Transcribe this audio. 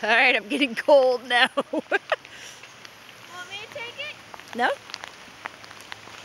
All right, I'm getting cold now. Want me to take it? No.